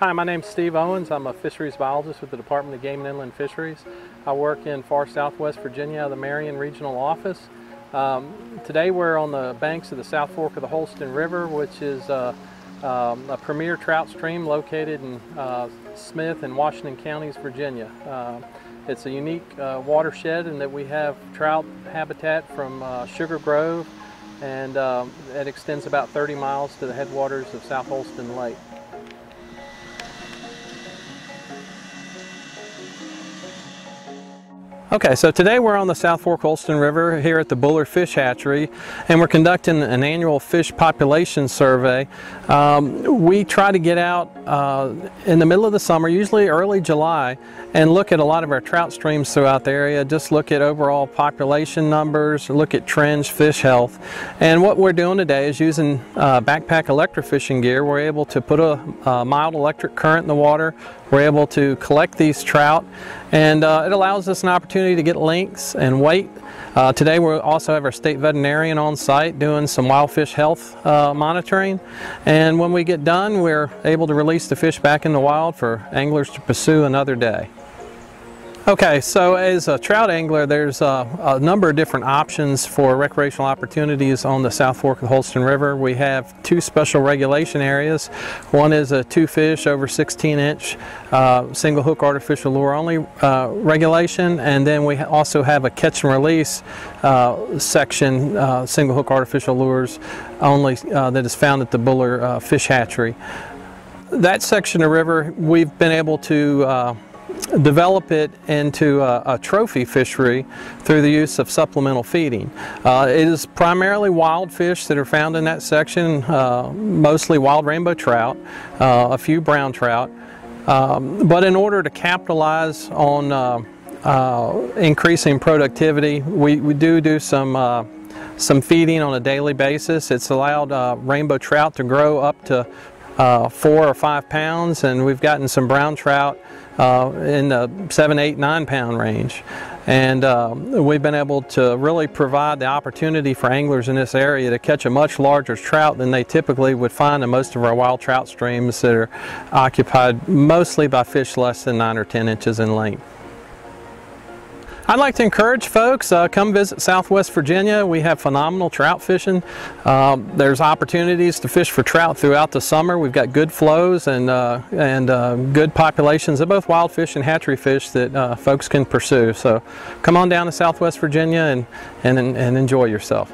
Hi, my name is Steve Owens. I'm a fisheries biologist with the Department of Game and Inland Fisheries. I work in far southwest Virginia, the Marion Regional Office. Um, today we're on the banks of the South Fork of the Holston River, which is uh, um, a premier trout stream located in uh, Smyth and Washington counties, Virginia. Uh, it's a unique uh, watershed in that we have trout habitat from uh, Sugar Grove and um, it extends about 30 miles to the headwaters of South Holston Lake. Okay, so today we're on the South Fork Holston River here at the Buller Fish Hatchery and we're conducting an annual fish population survey. Um, we try to get out uh, in the middle of the summer, usually early July, and look at a lot of our trout streams throughout the area, just look at overall population numbers, look at trends, fish health. And what we're doing today is using uh, backpack electrofishing gear. We're able to put a, a mild electric current in the water, we're able to collect these trout and uh, it allows us an opportunity to get lengths and weight. Uh, today we also have our state veterinarian on site doing some wild fish health uh, monitoring and when we get done we're able to release the fish back in the wild for anglers to pursue another day. Okay, so as a trout angler, there's a, a, number of different options for recreational opportunities on the South Fork of the Holston River. We have two special regulation areas. One is a two fish over 16 inch uh, single hook artificial lure only uh, regulation, and then we also have a catch and release uh, section, uh, single hook artificial lures only, uh, that is found at the Buller uh, Fish Hatchery. That section of river, we've been able to develop it into a, a, trophy fishery through the use of supplemental feeding. Uh, it is primarily wild fish that are found in that section, uh, mostly wild rainbow trout, uh, a few brown trout. Um, but in order to capitalize on uh, uh, increasing productivity, we, we do do some uh, some feeding on a daily basis. It's allowed rainbow trout to grow up to four or five pounds and we've gotten some brown trout uh, in the seven, eight, nine pound range. And uh, we've been able to really provide the opportunity for anglers in this area to catch a much larger trout than they typically would find in most of our wild trout streams that are occupied mostly by fish less than nine or 10 inches in length. I'd like to encourage folks, uh, come visit Southwest Virginia. We have phenomenal trout fishing. Um, there's opportunities to fish for trout throughout the summer. We've got good flows and, uh, and uh, good populations of both wild fish and hatchery fish that uh, folks can pursue. So come on down to Southwest Virginia and, and, and enjoy yourself.